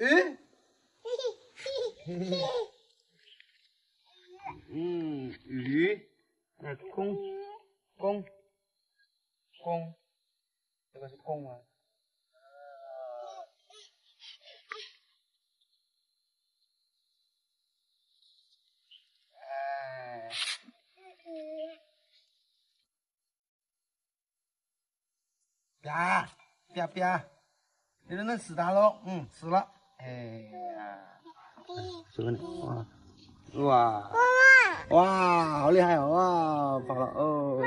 嗯，嗯，鱼，那公，公，公，这个是公啊。哎，啪啪啪，你能不能吃它喽？嗯，死了。哎呀，这个呢？哇哇哇，好厉害哦！哇，跑了哦。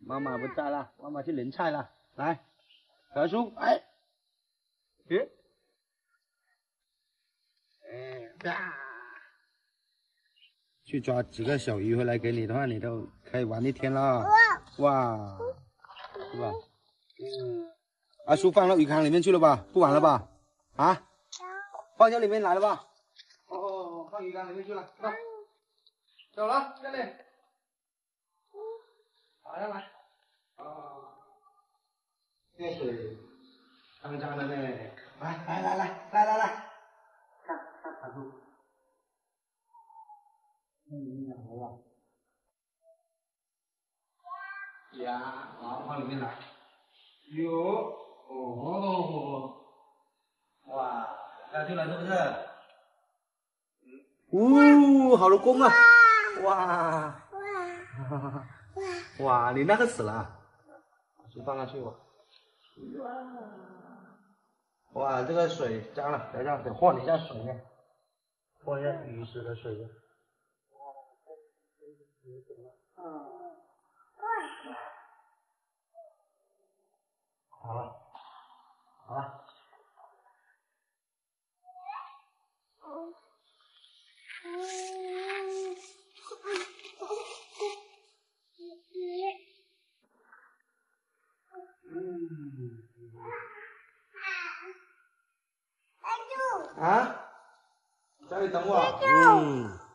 妈妈，妈妈不在了，妈妈去拎菜了。来，小叔，哎，别，哎，啪，去抓几个小鱼回来给你的话，你都可以玩一天了。哇，是吧？嗯。阿叔放到鱼缸里面去了吧？不玩了吧？啊？放到里面来了吧？哦，放鱼缸里面去了。走，走了，这里。好，上来。啊，这水脏脏的嘞。来来来来来来来，看看阿叔。嗯，好了。呀，好，放里面来。有。哦，哇，下去了是不是？呜，哦，好多公啊！哇！哇！哇！你那个死了，先放下去吧。哇！哇，这个水脏了，等一下得换一下水呢，换一下鱼池的水呢。好了。好了。啊？家里等我。嗯。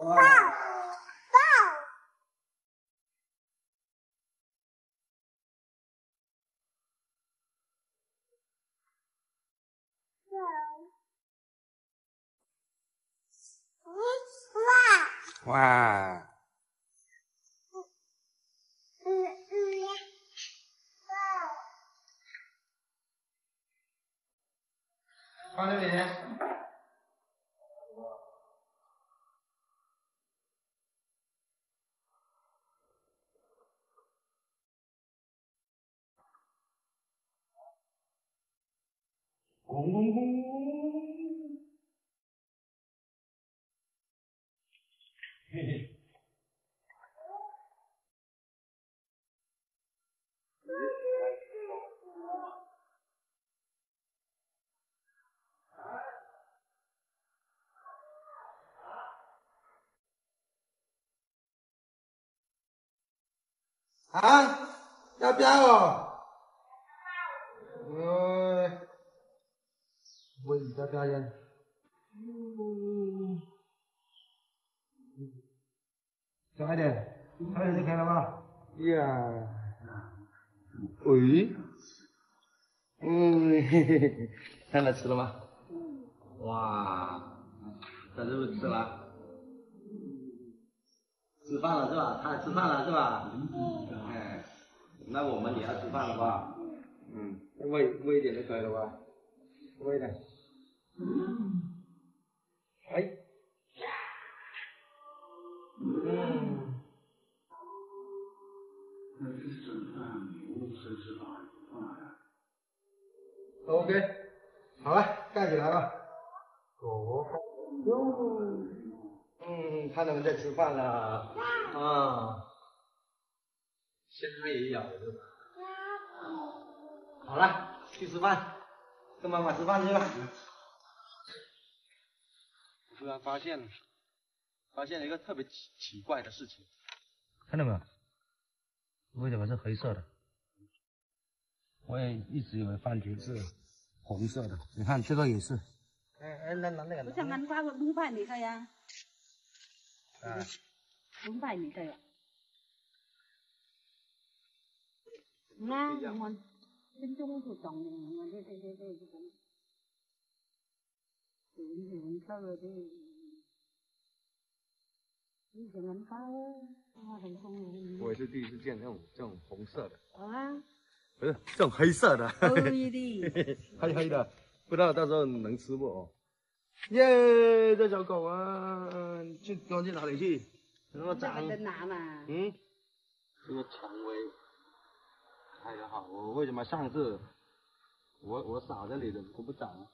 哇！放这里。轰轰轰！啊，要不要哦？哎，喂，要不要烟？小一点，小一点就可以了吧？呀，喂，嗯，嘿嘿嘿，看到吃了吗？哇，他是不是吃了？吃饭了是吧？他吃饭了是吧？哎，那我们也要吃饭了吧？嗯，喂喂一点就可以了吧？喂一点。哎。嗯。OK，好了，盖起来吧。哦。哟。嗯，看他们在吃饭了。啊。现在也咬着吧？好了，去吃饭，跟妈妈吃饭去吧。突然发现了。发现了一个特别奇奇怪的事情，看到没有？为什么是黑色的？我也一直以为番茄是红色的，你看这个也是。哎哎，那那那个。不像俺爸爸不派你的呀。啊。不派你的呀。那我们真中就懂了，我这这这这这种，红红色的。我也是第一次见这种这种红色的。啊。不是这种黑色的。黑的。黑黑的，不知道到时候能吃不哦。耶，这小狗啊，去装进哪里去？那么脏。拿嘛。嗯。这个蔷薇开得好，我为什么上次我我撒这里的都不长？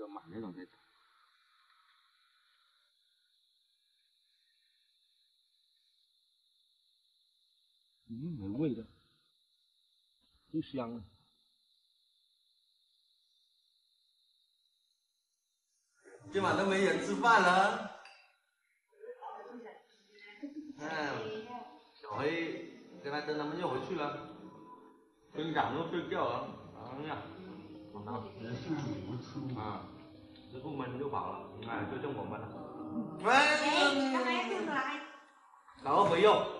要买那种。嗯，没味的，不香了。今晚都没人吃饭了。嗯，小黑跟他跟他们又回去了，村长都睡觉了。哎呀，啊，师傅们就跑了，哎，就剩我们了。喂，干嘛要进来。老回用。